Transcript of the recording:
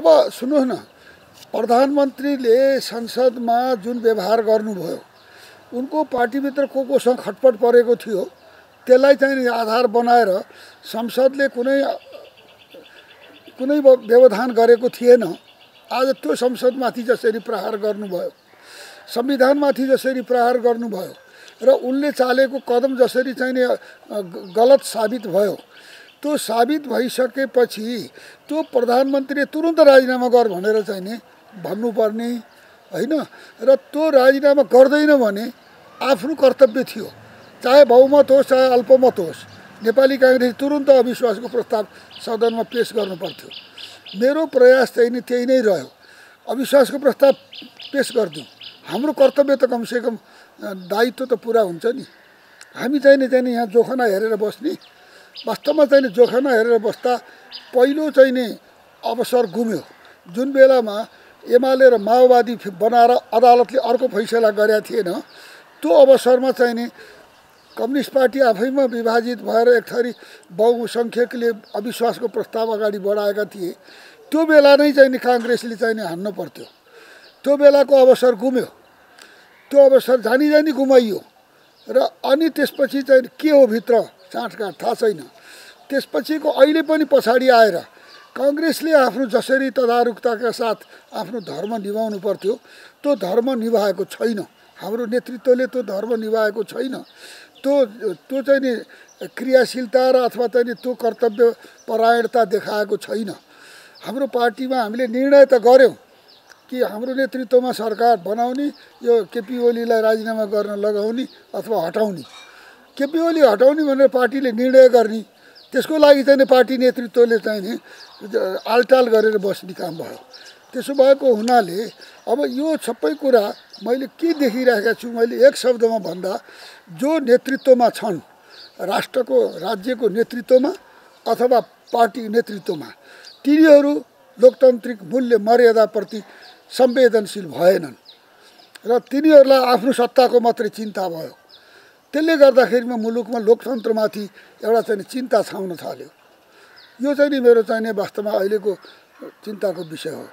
अब सुन्नुहोस् न प्रधानमन्त्रीले संसदमा जुन व्यवहार गर्नुभयो उनको पार्टीभित्र को कोसँग खटपट परेको थियो त्यसलाई चाहिँ आधार बनाएर संसदले कुनै कुनै व्यवधान गरेको थिएन। आज त्यो संसदमाथि जसरी प्रहार गर्नुभयो संविधानमाथि जसरी प्रहार गर्नुभयो र उनले चालेको कदम जसरी चाहिँ गलत साबित भयो त्यो साबित भइसकेपछि त्यो प्रधानमन्त्रीले तुरन्त राजीनामा गर भनेर चाहिँ नि भन्नुपर्ने होइन? र त्यो राजीनामा गर्दैन भने आफ्नो कर्तव्य थियो। चाहे बहुमत होस् चाहे अल्पमत होस् नेपाली काङ्ग्रेस तुरन्त अविश्वासको प्रस्ताव सदनमा पेस गर्नु पर्थ्यो मेरो प्रयास चाहिँ नि त्यही नै रह्यो। अविश्वासको प्रस्ताव पेस गरिदिउँ। हाम्रो कर्तव्य त कमसेकम दायित्व त पुरा हुन्छ नि। हामी चाहिँ नि चाहिँ यहाँ जोखना हेरेर बस्ने वास्तवमा चाहिँ जोखाना हेरेर बस्दा पहिलो चाहिँ नि अवसर गुम्यो। जुन बेलामा एमाले र माओवादी बनाएर अदालतले अर्को फैसला गरेका थिएन त्यो अवसरमा चाहिँ नि कम्युनिस्ट पार्टी आफैमा विभाजित भएर एक थरी बहुसङ्ख्यकले अविश्वासको प्रस्ताव अगाडि बढाएका थिए। त्यो बेला नै चाहिँ नि काङ्ग्रेसले चाहिँ नि हान्नु पर्थ्यो। त्यो बेलाको अवसर गुम्यो। त्यो अवसर जानी जानी गुमाइयो। र अनि त्यसपछि चाहिँ के हो भित्र साँठगाँठ थाहा छैन। त्यसपछिको अहिले पनि पछाडि आएर कङ्ग्रेसले आफ्नो जसरी तदारुकताका साथ आफ्नो धर्म निभाउनु पर्थ्यो त्यो धर्म निभाएको छैन। हाम्रो नेतृत्वले त्यो धर्म निभाएको छैन। त्यो त्यो चाहिँ नि क्रियाशीलता र अथवा चाहिँ नि त्यो कर्तव्य परायणता देखाएको छैन। हाम्रो पार्टीमा हामीले निर्णय त गऱ्यौँ कि हाम्रो नेतृत्वमा सरकार बनाउने यो केपी ओलीलाई राजीनामा गर्न लगाउने अथवा हटाउने। केपी ओली हटाउने भनेर पार्टीले निर्णय गर्ने त्यसको लागि चाहिँ पार्टी नेतृत्वले चाहिँ नि आलटाल गरेर बस्ने काम भयो। त्यसो भएको हुनाले अब यो सबै कुरा मैले के देखिरहेका छु मैले एक शब्दमा भन्दा जो नेतृत्वमा छन् राष्ट्रको राज्यको नेतृत्वमा अथवा पार्टी नेतृत्वमा तिनीहरू लोकतान्त्रिक मूल्य मर्यादाप्रति संवेदनशील भएनन्। र तिनीहरूलाई आफ्नो सत्ताको मात्रै चिन्ता भयो। त्यसले गर्दाखेरिमा मुलुकमा लोकतन्त्रमाथि एउटा चाहिँ चिन्ता छाउन थाल्यो। यो चाहिँ नि मेरो चाहिने वास्तवमा अहिलेको चिन्ताको विषय हो।